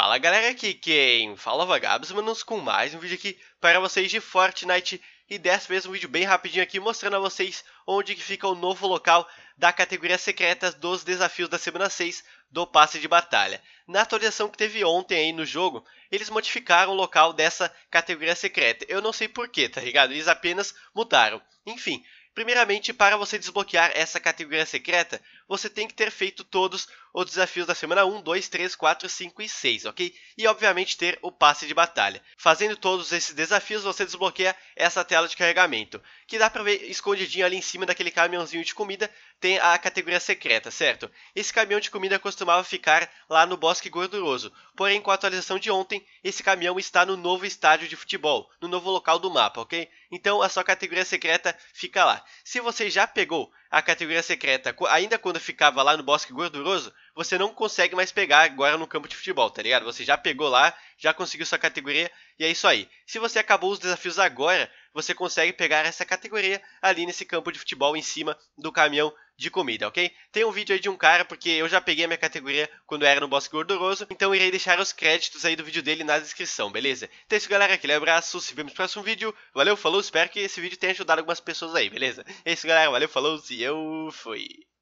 Fala galera, aqui quem fala Vagabos, manos, com mais um vídeo aqui para vocês de Fortnite e dessa vez um vídeo bem rapidinho aqui mostrando a vocês onde que fica o novo local da categoria secreta dos desafios da semana 6 do passe de batalha. Na atualização que teve ontem aí no jogo, eles modificaram o local dessa categoria secreta. Eu não sei porquê, tá ligado? Eles apenas mudaram. Enfim, Primeiramente, para você desbloquear essa categoria secreta, você tem que ter feito todos os desafios da semana 1, 2, 3, 4, 5 e 6, ok? E obviamente ter o passe de batalha. Fazendo todos esses desafios, você desbloqueia essa tela de carregamento, que dá para ver escondidinho ali em cima daquele caminhãozinho de comida, tem a categoria secreta, certo? Esse caminhão de comida costumava ficar lá no Bosque Gorduroso, porém com a atualização de ontem, esse caminhão está no novo estádio de futebol, no novo local do mapa, ok? Então a sua categoria secreta fica lá. Se você já pegou a categoria secreta ainda quando ficava lá no Bosque Gorduroso, você não consegue mais pegar agora no campo de futebol, tá ligado? Você já pegou lá, já conseguiu sua categoria e é isso aí. Se você acabou os desafios agora, você consegue pegar essa categoria ali nesse campo de futebol em cima do caminhão de comida, ok? Tem um vídeo aí de um cara, porque eu já peguei a minha categoria quando era no Bosque Gorduroso, então irei deixar os créditos aí do vídeo dele na descrição, beleza? Então é isso galera, aquele abraço, se vemos no próximo vídeo, valeu, falou, espero que esse vídeo tenha ajudado algumas pessoas aí, beleza? É isso galera, valeu, falou e eu fui!